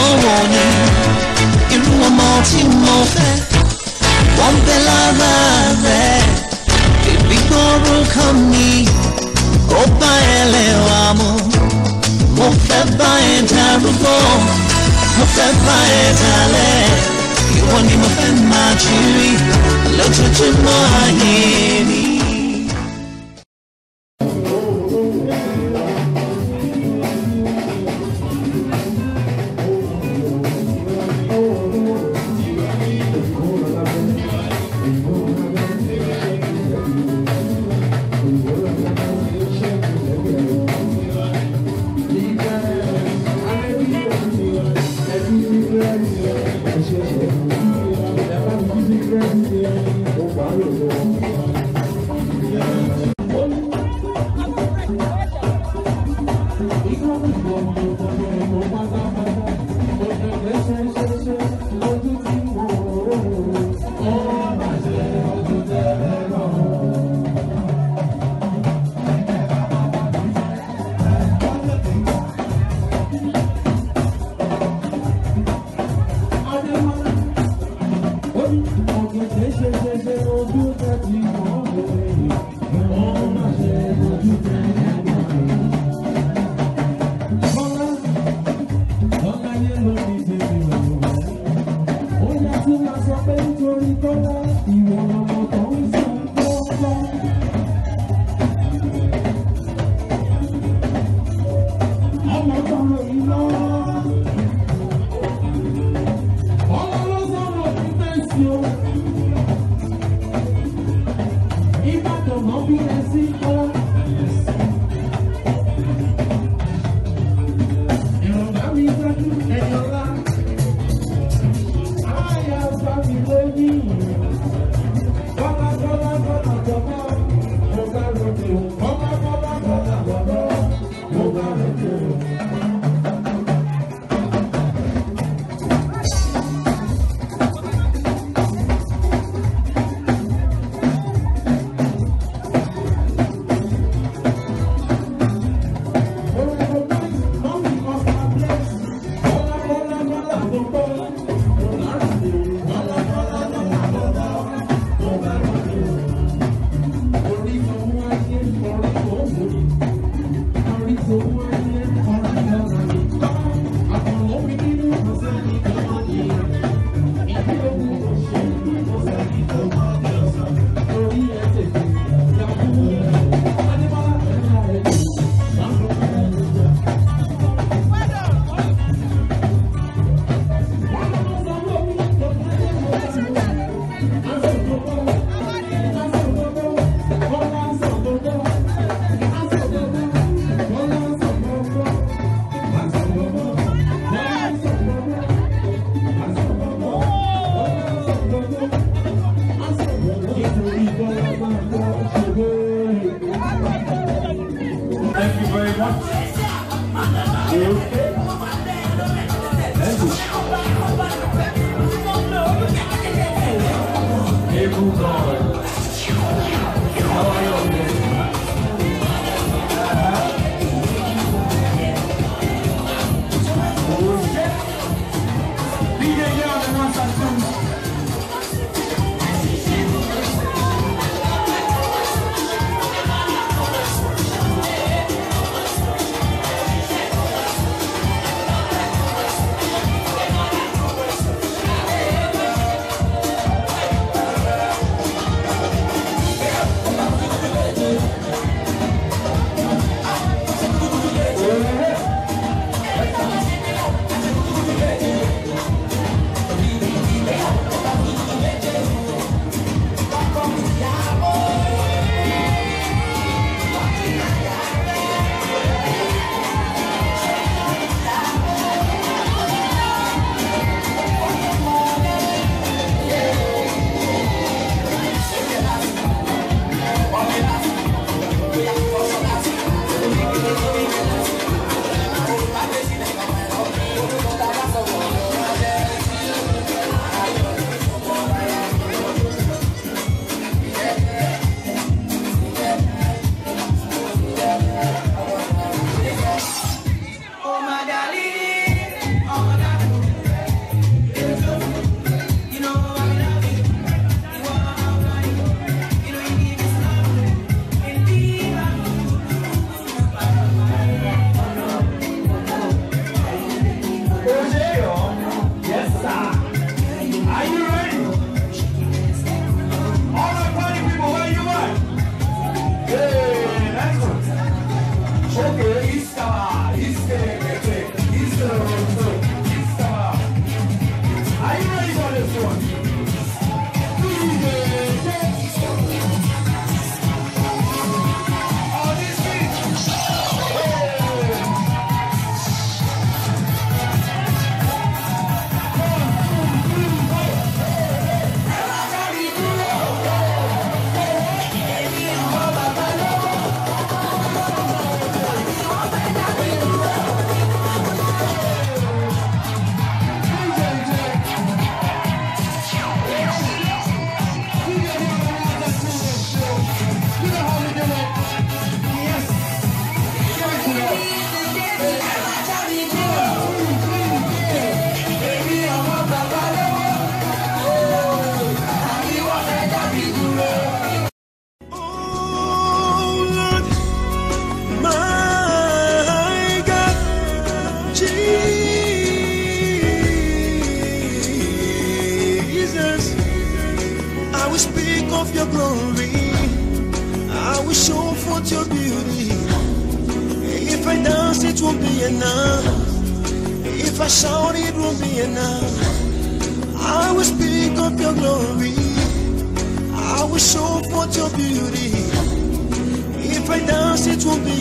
lọ́wọ́ ni irú ọmọ tí mo fẹ́ wọ́n bẹ lára rẹ̀ bèbí gbọ́rúkọ mi ó bá ẹlẹ́wà mu mo fẹ́ bá ẹ darúgbó mo fẹ́ bá ẹ dalẹ̀ ìwọ ni mo fẹ́ máa jírí lójoojúmọ́ ayé mi.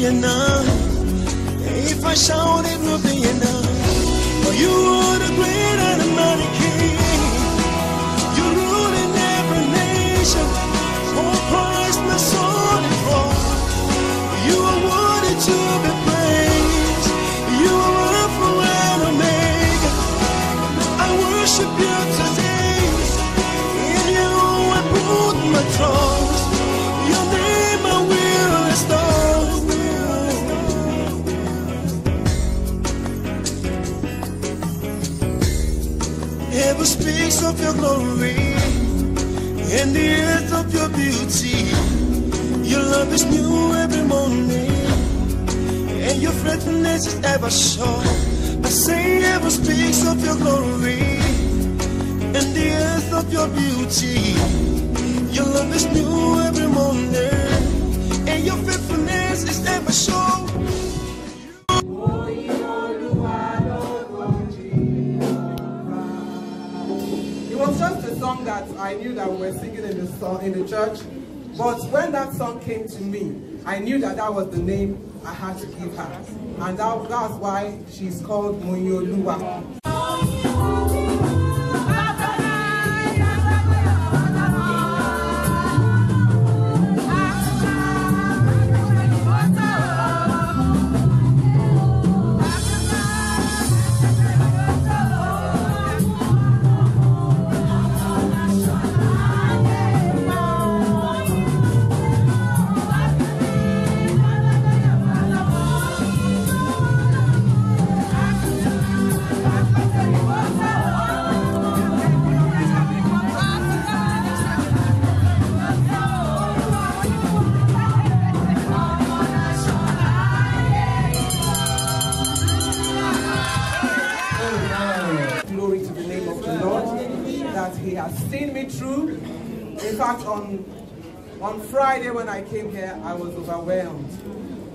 enough. If I shout, it will be enough. For you are the great and mighty King. You rule in every nation. For Christ, my sword and fall. You are worthy to be. and the earth of your beauty. Your love is new every morning, and your faithfulness is ever sure. I say ever speaks of your glory and the earth of your beauty. Your love is new every morning, and your faithfulness is ever sure. It was just a song that I knew that we were singing song in the church. But when that song came to me, I knew that that was the name I had to give her. And that, that's why she's called Munyoluwa. On Friday when I came here, I was overwhelmed.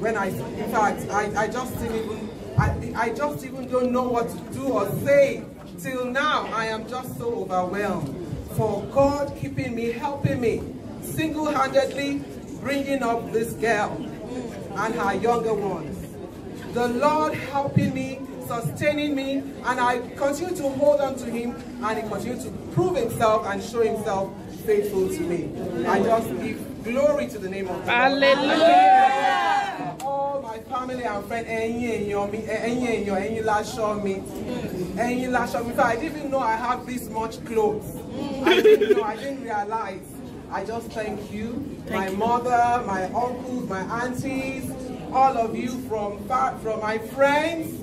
When I, in fact, I, I just didn't even, I, I just even don't know what to do or say. Till now, I am just so overwhelmed. For God keeping me, helping me, single-handedly bringing up this girl and her younger ones. The Lord helping me, sustaining me, and I continue to hold on to Him, and He continues to prove Himself and show Himself faithful to me. I just give glory to the name of the Hallelujah. All my family and friends, ẹ̀yin èèyàn mi, ẹ̀yin èèyàn, ẹ̀yin láṣọ mi, ẹ̀yin láṣọ mi. In I didn't even know I have this much clothes. I didn't know, I didn't realize. I just thank you, my mother, my uncles, my aunties, all of you from far, from my friends.